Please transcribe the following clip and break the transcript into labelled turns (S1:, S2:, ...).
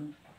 S1: Mm-hmm.